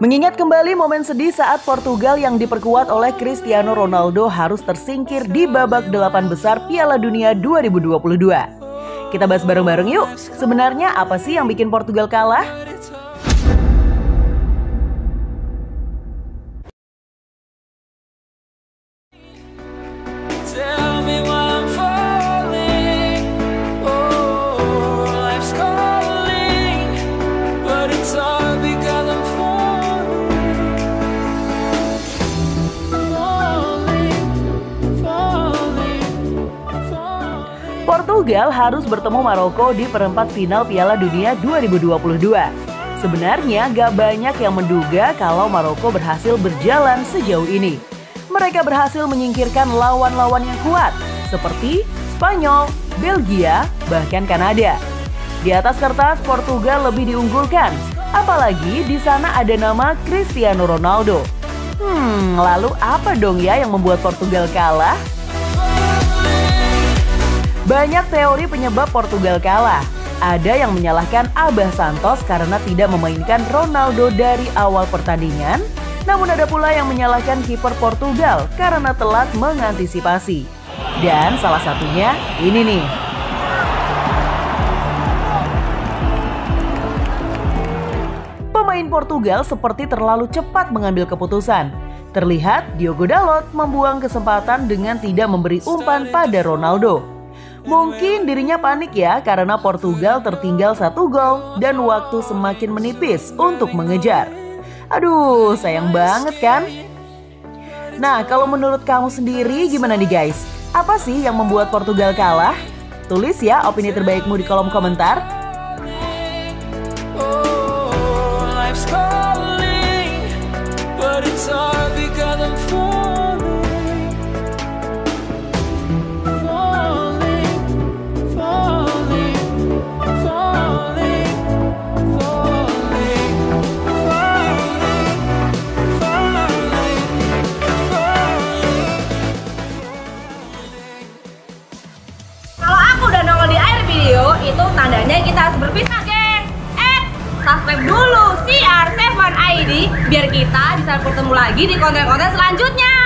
Mengingat kembali momen sedih saat Portugal yang diperkuat oleh Cristiano Ronaldo harus tersingkir di babak delapan besar Piala Dunia 2022. Kita bahas bareng-bareng yuk, sebenarnya apa sih yang bikin Portugal kalah? Portugal harus bertemu Maroko di perempat final Piala Dunia 2022. Sebenarnya gak banyak yang menduga kalau Maroko berhasil berjalan sejauh ini. Mereka berhasil menyingkirkan lawan-lawan yang kuat seperti Spanyol, Belgia, bahkan Kanada. Di atas kertas Portugal lebih diunggulkan, apalagi di sana ada nama Cristiano Ronaldo. Hmm, lalu apa dong ya yang membuat Portugal kalah? Banyak teori penyebab Portugal kalah. Ada yang menyalahkan Abah Santos karena tidak memainkan Ronaldo dari awal pertandingan. Namun ada pula yang menyalahkan kiper Portugal karena telat mengantisipasi. Dan salah satunya ini nih. Pemain Portugal seperti terlalu cepat mengambil keputusan. Terlihat Diogo Dalot membuang kesempatan dengan tidak memberi umpan pada Ronaldo. Mungkin dirinya panik ya karena Portugal tertinggal satu gol dan waktu semakin menipis untuk mengejar. Aduh, sayang banget kan? Nah, kalau menurut kamu sendiri gimana nih guys? Apa sih yang membuat Portugal kalah? Tulis ya opini terbaikmu di kolom komentar. Itu tandanya kita harus berpisah, geng. Eh, subscribe dulu CR7 ID biar kita bisa bertemu lagi di konten-konten selanjutnya.